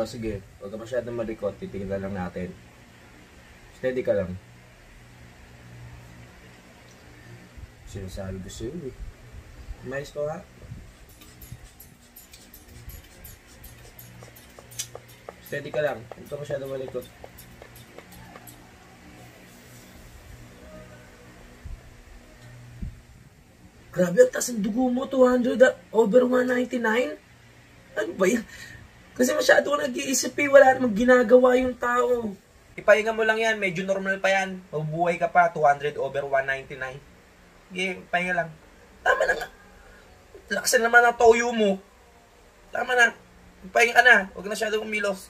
O sige, huwag ka masyadong malikot, titignan lang natin. Steady ka lang. Sinasabi ko sa'yo eh. Mais ko ha. Steady ka lang, huwag ka masyadong malikot. Grabe, ang taas ng dugo mo, 200 at over 199? Ano ba yan? Kasi masyado nag-iisip eh, wala namang ginagawa yung tao. Ipahinga mo lang yan, medyo normal pa yan. Mabubuhay ka pa, 200 over 199. Sige, pahinga lang. Tama na nga. Laksan naman ang toyo mo. Tama na. Pahinga ka na, huwag na masyadong umilos.